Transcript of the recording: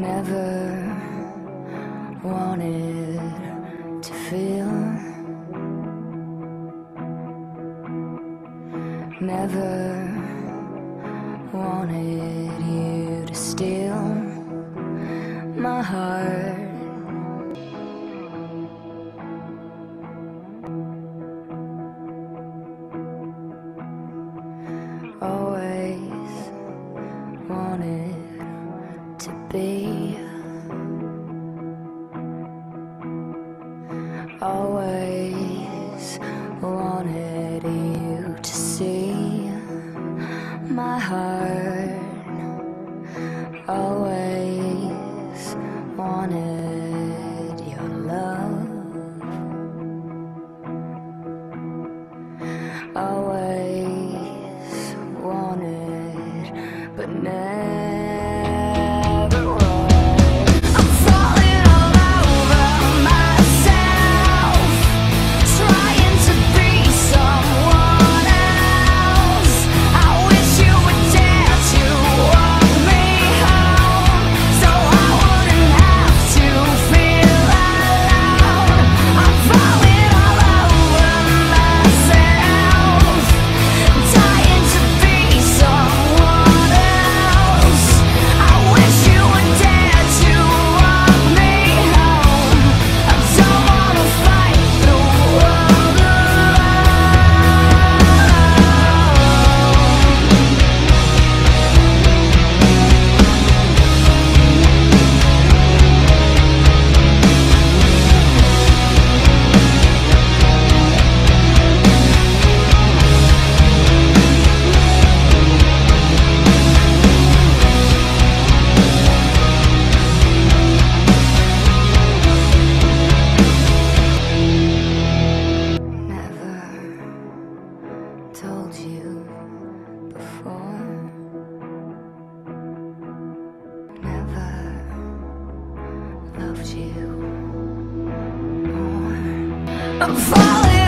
never wanted to feel. Never wanted you to steal my heart. to be. Always wanted you to see my heart. Always. told you before. Never loved you more. I'm falling.